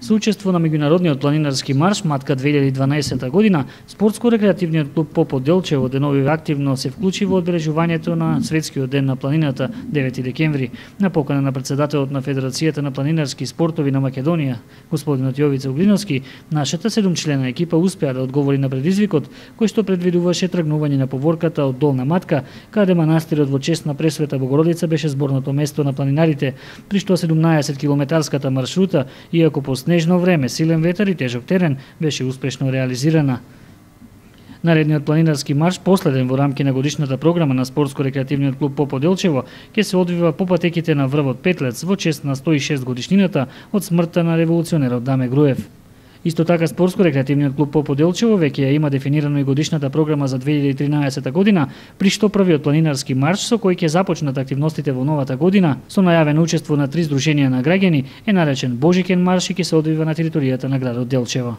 Со учество на меѓународниот планинарски марш Матка 2012 година, спортско-рекреативниот клуб Попо Делчево деновиве активно се вклучи во одбележувањето на Светскиот ден на планината 9 декември. На покана на председателот на Федерацијата на планинарски спортови на Македонија, господинот Јовица Углиновски, нашата седумчлена екипа успеа да одговори на предизвикот кој што предвидуваше тргнување на поворката од Долна Матка, каде манастирот во чест на Пресвета Богородица беше зборното место на планинарите, при што 17 километарската маршрута, иако по снежно време, силен ветер и тежок терен беше успешно реализирана. Наредниот планинарски марш, последен во рамки на годишната програма на спортско-рекреативниот клуб Поподелчево, ќе се одвива по патеките на врвот Петлец во чест на 106 годишнината од смртта на револуционерот Даме Груев. Исто така спортско-рекреативниот клуб Попо Делчево веќе ја има дефинирано и годишната програма за 2013 година, при што првиот планинарски марш со кој ќе започнат активностите во новата година, со најавено учество на три здруженија на граѓани, е наречен Божикен марш и ќе се одвива на територијата на градот Делчево.